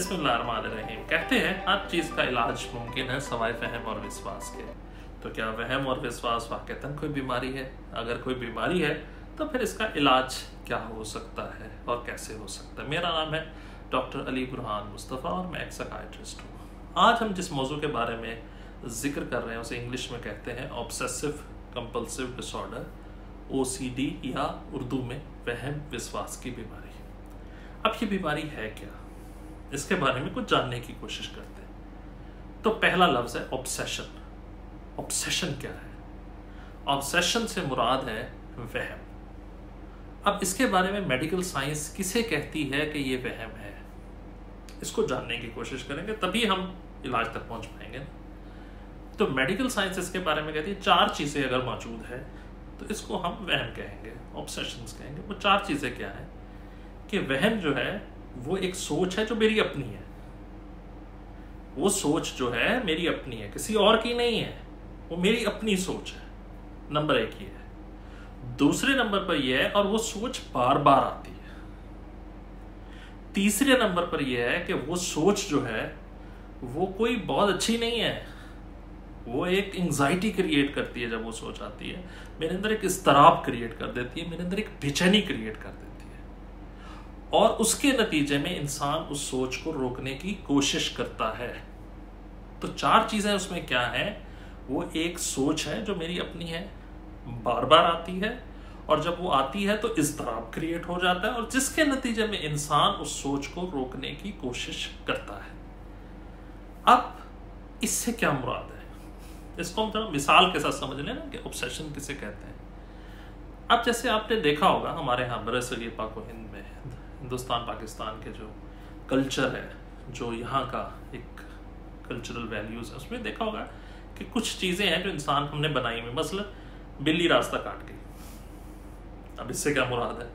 बिस्मिल्लाहिर्रहमानिर्रहीम। कहते हैं, हर चीज़ का इलाज मुमकिन है सवाए फहम और विश्वास के। तो क्या वहम और विश्वास वाकता कोई बीमारी है? अगर कोई बीमारी है तो फिर इसका इलाज क्या हो सकता है और कैसे हो सकता है? मेरा नाम है डॉक्टर अली बुरहान मुस्तफ़ा और मैं एक सकाइट्रिस्ट हूँ। आज हम जिस मौजू के बारे में ज़िक्र कर रहे हैं, उसे इंग्लिश में कहते हैं ऑब्सेसिव कंपल्सिव डिसऑर्डर ओ या उर्दू में वहम विश्वास की बीमारी। अब ये बीमारी है क्या? इसके बारे में कुछ जानने की कोशिश करते हैं। तो पहला लफ्ज है ऑब्सेशन ऑब्सेशन क्या है? ऑब्सेशन से मुराद है वहम। अब इसके बारे में मेडिकल साइंस किसे कहती है कि ये वहम है? इसको जानने की कोशिश करेंगे, तभी हम इलाज तक पहुँच पाएँगे। तो मेडिकल साइंस इसके बारे में कहती है, चार चीज़ें अगर मौजूद है तो इसको हम वहम कहेंगे ऑब्सेशन कहेंगे। वो चार चीज़ें क्या है? कि वहम जो है वो एक सोच है जो मेरी अपनी है। वो सोच जो है मेरी अपनी है, किसी और की नहीं है। वो मेरी अपनी सोच है। नंबर एक ये है। दूसरे नंबर पर यह है और वो सोच बार बार आती है। तीसरे नंबर पर यह है कि वो सोच जो है, वो कोई बहुत अच्छी नहीं है। वो एक एंजाइटी क्रिएट करती है जब वो सोच आती है। मेरे अंदर एक इस्तराब क्रिएट कर देती है। मेरे अंदर एक बेचैनी क्रिएट कर देती है। और उसके नतीजे में इंसान उस सोच को रोकने की कोशिश करता है। तो चार चीज़ें उसमें क्या है? वो एक सोच है जो मेरी अपनी है बार बार आती है, और जब वो आती है तो इस तरह क्रिएट हो जाता है और जिसके नतीजे में इंसान उस सोच को रोकने की कोशिश करता है। अब इससे क्या मुराद है? इसको हम जरा मिसाल के साथ समझ लें ना कि ऑब्सेशन किसे कहते हैं। अब जैसे आपने देखा होगा हमारे यहाँ बरसगीर पाको हिंद में हिंदुस्तान, पाकिस्तान के जो कल्चर है, जो यहाँ का एक कल्चरल वैल्यूज़ है, उसमें देखा होगा कि कुछ चीज़ें हैं जो इंसान हमने बनाई हुई मसलन, बिल्ली रास्ता काट गई अब इससे क्या मुराद है?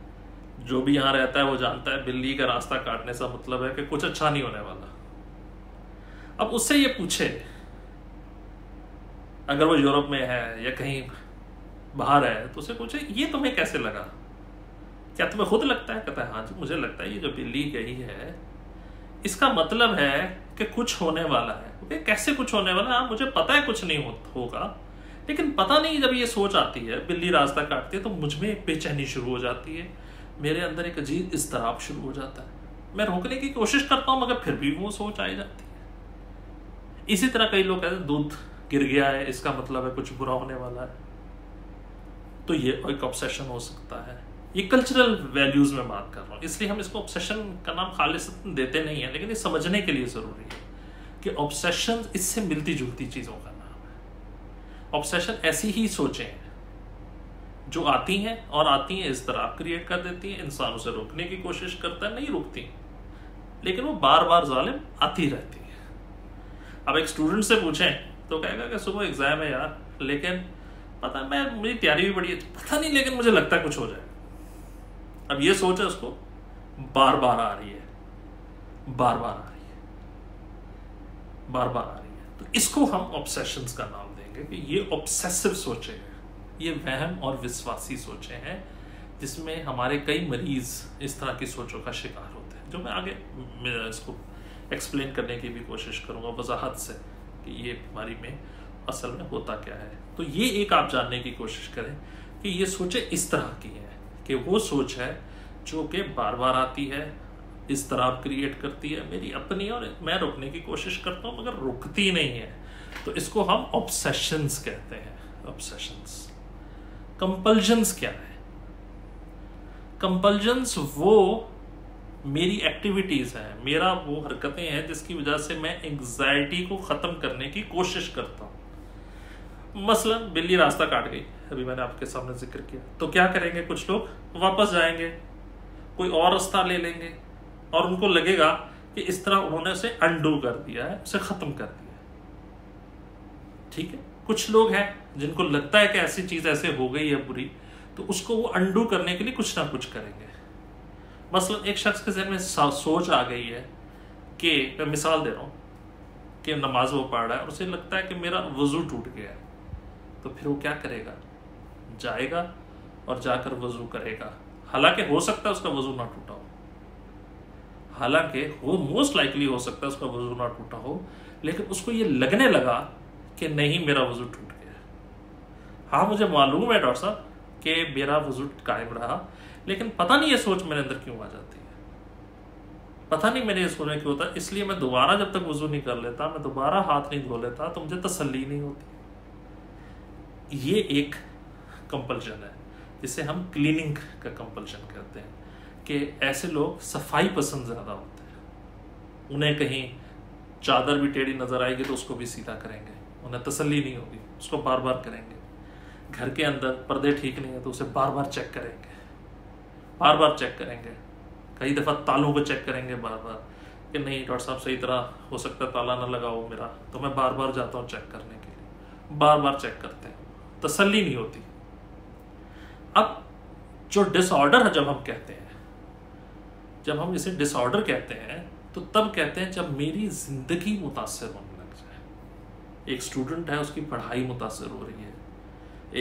जो भी यहाँ रहता है, वो जानता है, बिल्ली का रास्ता काटने से मतलब है कि कुछ अच्छा नहीं होने वाला। अब उससे ये पूछे, अगर वो यूरोप में है या कहीं बाहर है तो उसे पूछे, ये तुम्हें कैसे लगा? क्या तुम्हें खुद लगता है? कहता है हाँ जी मुझे लगता है ये जो बिल्ली गई है इसका मतलब है कि कुछ होने वाला है। कैसे कुछ होने वाला? है हाँ मुझे पता है कुछ नहीं हो, होगा लेकिन पता नहीं जब ये सोच आती है बिल्ली रास्ता काटती है तो मुझमें एक बेचैनी शुरू हो जाती है। मेरे अंदर एक अजीब इसतराब शुरू हो जाता है। मैं रोकने की कोशिश करता हूँ मगर फिर भी वो सोच आई जाती है। इसी तरह कई लोग कहते हैं दूध गिर गया है इसका मतलब है कुछ बुरा होने वाला है। तो ये एक ऑब्सेशन हो सकता है। ये कल्चरल वैल्यूज़ में बात कर रहा हूँ। इसलिए हम इसको ऑब्सेशन का नाम खालिश देते नहीं है, लेकिन ये समझने के लिए ज़रूरी है कि ऑब्सेशन इससे मिलती जुलती चीज़ों का नाम है। ऑब्सेशन ऐसी ही सोचें हैं जो आती हैं और आती हैं, इस तरह क्रिएट कर देती हैं, इंसान उसे रोकने की कोशिश करता है, नहीं रुकती। लेकिन वो बार बार जालिम आती रहती है। अब एक स्टूडेंट से पूछें तो कहेगा कि सुबह एग्ज़ाम है यार, लेकिन पता मैं, मेरी तैयारी भी बड़ी है पता नहीं, लेकिन मुझे लगता है कुछ हो जाएगा। अब ये सोच है उसको बार बार आ रही है बार बार आ रही है बार बार आ रही है। तो इसको हम ऑब्सेशन का नाम देंगे कि ये ऑब्सेसिव सोचे हैं, ये वहम और विश्वासी सोचे हैं, जिसमें हमारे कई मरीज़ इस तरह की सोचों का शिकार होते हैं, जो मैं आगे इसको एक्सप्लेन करने की भी कोशिश करूँगा वजाहत से कि ये बीमारी में असल में होता क्या है। तो ये एक आप जानने की कोशिश करें कि ये सोचे इस तरह की हैं। कि वो सोच है जो कि बार बार आती है, इस तरह क्रिएट करती है, मेरी अपनी और मैं रोकने की कोशिश करता हूँ, मगर रुकती नहीं है। तो इसको हम ऑब्सेशंस कहते हैं ऑब्सेशंस कंपल्जन्स क्या है? कंपल्जन्स वो मेरी एक्टिविटीज़ है, मेरा वो हरकतें हैं जिसकी वजह से मैं एंग्जाइटी को खत्म करने की कोशिश करता हूँ। मसलन बिल्ली रास्ता काट गई। अभी मैंने आपके सामने ज़िक्र किया। तो क्या करेंगे? कुछ लोग वापस जाएँगे, कोई और रास्ता ले लेंगे और उनको लगेगा कि इस तरह उन्होंने उसे अंडू कर दिया है, उसे खत्म कर दिया है। ठीक है? कुछ लोग हैं जिनको लगता है कि ऐसी चीज़ ऐसे हो गई है बुरी तो उसको वो अंडू करने के लिए कुछ ना कुछ करेंगे। मसलन एक शख्स के जहन में सोच आ गई है कि, मैं मिसाल दे रहा हूँ कि नमाज़ वो पढ़ रहा है और उसे लगता है कि मेरा वज़ू टूट गया है। तो फिर वो क्या करेगा? जाएगा और जाकर वज़ू करेगा। हालाँकि हो सकता है उसका वज़ू ना टूटा हो। हालाँकि वो मोस्ट लाइकली हो सकता है उसका वज़ू ना टूटा हो, लेकिन उसको ये लगने लगा कि नहीं, मेरा वज़ू टूट गया हाँ। मुझे मालूम है डॉक्टर साहब कि मेरा वज़ू कायम रहा, लेकिन पता नहीं ये सोच मेरे अंदर क्यों आ जाती है। पता नहीं मेरे ये सोचने क्यों होता इसलिए मैं दोबारा जब तक वज़ू नहीं कर लेता, मैं दोबारा हाथ नहीं धो लेता तो मुझे तसल्ली नहीं होती। ये एक कंपल्शन है। जिसे हम क्लीनिंग का कंपल्शन कहते हैं कि ऐसे लोग सफ़ाई पसंद ज़्यादा होते हैं। उन्हें कहीं चादर भी टेढ़ी नज़र आएगी तो उसको भी सीधा करेंगे। उन्हें तसल्ली नहीं होगी, उसको बार बार करेंगे। घर के अंदर पर्दे ठीक नहीं है तो उसे बार बार चेक करेंगे। बार बार चेक करेंगे। कई दफ़ा तालों को चेक करेंगे बार बार कि नहीं, डॉक्टर साहब, सही तरह हो सकता है ताला ना लगाओ मेरा तो मैं बार बार जाता हूँ चेक करने के लिए। बार बार चेक करते हैं। तसल्ली नहीं होती। अब जो डिसऑर्डर है, जब हम कहते हैं, जब हम इसे डिसऑर्डर कहते हैं तो तब कहते हैं जब मेरी ज़िंदगी मुतासर होने लग जाए। एक स्टूडेंट है, उसकी पढ़ाई मुतासर हो रही है।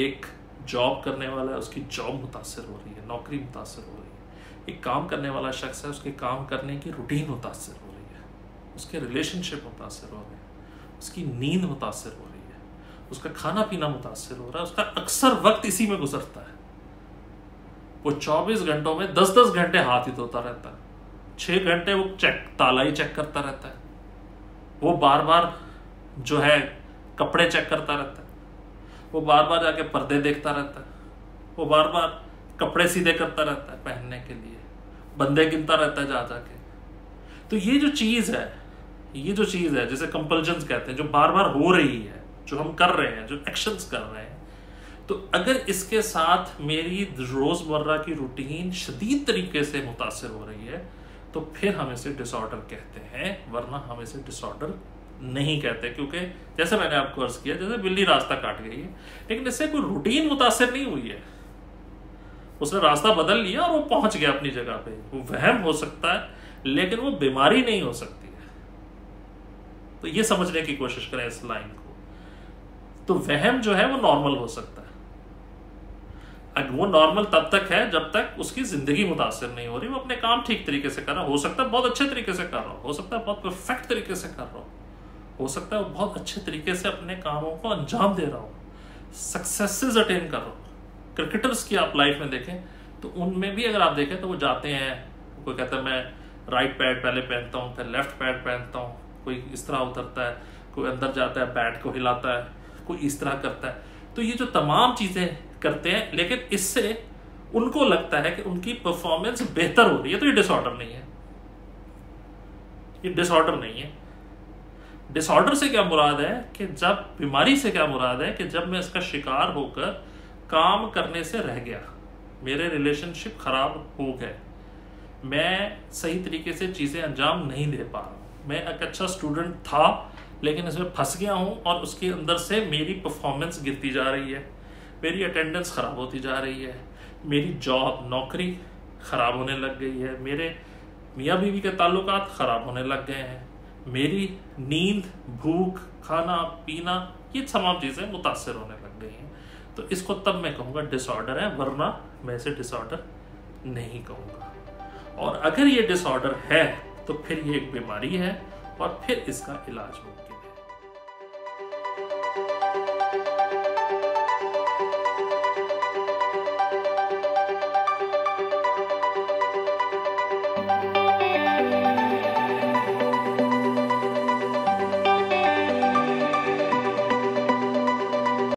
एक जॉब करने वाला है, उसकी जॉब मुतासर हो रही है। नौकरी मुतासर हो रही है। एक काम करने वाला शख्स है, उसके काम करने की रूटीन मुतासर हो रही है। उसके रिलेशनशिप मुतासर हो रहे हैं। उसकी नींद मुतासर हो रही है। उसका खाना पीना मुतासर हो रहा है। उसका अक्सर वक्त इसी में गुजरता है। वो 24 घंटों में 10-10 घंटे हाथ ही धोता रहता है। छह घंटे वो चेक ताला ही चेक करता रहता है। वो बार बार जो है, कपड़े चेक करता रहता है। वो बार बार जाके पर्दे देखता रहता है। वो बार बार कपड़े सीधे करता रहता है पहनने के लिए। बंदे गिनता रहता है जा जाके तो ये जो चीज़ है, ये जो चीज़ है, जिसे कंपल्जन कहते हैं, जो बार बार हो रही है, जो हम कर रहे हैं, जो एक्शंस कर रहे हैं तो अगर इसके साथ मेरी रोज़मर्रा की रूटीन शदीद तरीके से मुतासर हो रही है तो फिर हम इसे डिसऑर्डर कहते हैं, वरना हम इसे डिसऑर्डर नहीं कहते, क्योंकि जैसे मैंने आपको अर्ज़ किया, जैसे बिल्ली रास्ता काट गई है, लेकिन इससे कोई रूटीन मुतासर नहीं हुई है। उसने रास्ता बदल लिया और वो पहुँच गया अपनी जगह पे। वो वहम हो सकता है, लेकिन वो बीमारी नहीं हो सकती है। तो ये समझने की कोशिश करें इस लाइन को। तो वहम जो है वो नॉर्मल हो सकता है। वो नॉर्मल तब तक है जब तक उसकी ज़िंदगी मुतासर नहीं हो रही। वो अपने काम ठीक तरीके से कर रहा हो। सकता है बहुत अच्छे तरीके से कर रहा हो। हो सकता है बहुत परफेक्ट तरीके से कर रहा हो। हो सकता है वो बहुत अच्छे तरीके से अपने कामों को अंजाम दे रहा हो। सक्सेसेस अटेन कर रहा हो। क्रिकेटर्स की आप लाइफ में देखें तो उनमें भी अगर आप देखें तो वो जाते हैं। कोई कहता है, मैं राइट पैड पहले पहनता हूँ, फिर लेफ़्ट पैड पहनता हूँ। कोई इस तरह उतरता है, कोई अंदर जाता है बैट को हिलाता है, कोई इस तरह करता है। तो ये जो तमाम चीज़ें करते हैं, लेकिन इससे उनको लगता है कि उनकी परफॉर्मेंस बेहतर हो रही है तो ये डिसऑर्डर नहीं है। ये डिसऑर्डर नहीं है। डिसऑर्डर से क्या मुराद है कि जब, बीमारी से क्या मुराद है कि जब मैं इसका शिकार होकर काम करने से रह गया, मेरे रिलेशनशिप खराब हो गए, मैं सही तरीके से चीज़ें अंजाम नहीं दे पा रहा मैं एक अच्छा स्टूडेंट था लेकिन इसमें फंस गया हूँ और उसके अंदर से मेरी परफॉर्मेंस गिरती जा रही है। मेरी अटेंडेंस ख़राब होती जा रही है। मेरी जॉब नौकरी ख़राब होने लग गई है। मेरे मियाँ बीवी के ताल्लुक ख़राब होने लग गए हैं। मेरी नींद, भूख, खाना, पीना, ये तमाम चीज़ें मुतासर होने लग गई हैं। तो इसको तब मैं कहूँगा डिसऑर्डर है, वरना मैं इसे डिसऑर्डर नहीं कहूँगा। और अगर ये डिसऑर्डर है तो फिर ये एक बीमारी है और फिर इसका इलाज होगा।